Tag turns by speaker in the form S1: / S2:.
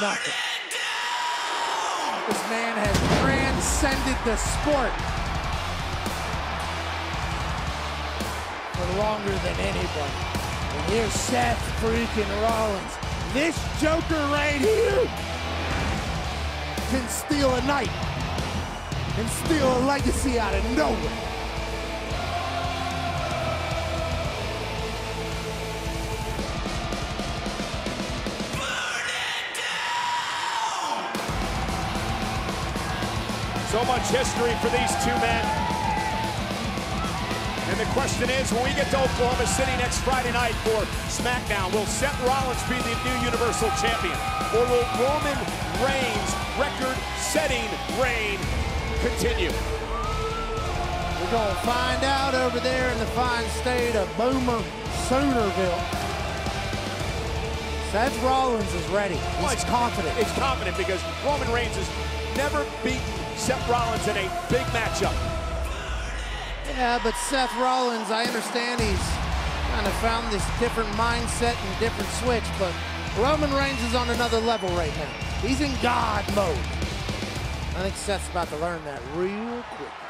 S1: nothing. This man has transcended the sport for longer than anybody. And here's Seth freaking Rollins. This Joker right here can steal a night and steal a legacy out of nowhere.
S2: So much history for these two men. And the question is, when we get to Oklahoma City next Friday night for SmackDown, will Seth Rollins be the new Universal Champion? Or will Roman Reigns' record-setting reign continue?
S1: We're going to find out over there in the fine state of Boomer Soonerville. Seth Rollins is ready. He's
S2: Well, it's-
S1: confident.
S2: It's confident because Roman Reigns has never beaten Seth Rollins in a big matchup.
S1: Yeah, but Seth Rollins, I understand he's kind of found this different mindset and different switch, but Roman Reigns is on another level right now. He's in God mode. I think Seth's about to learn that real quick.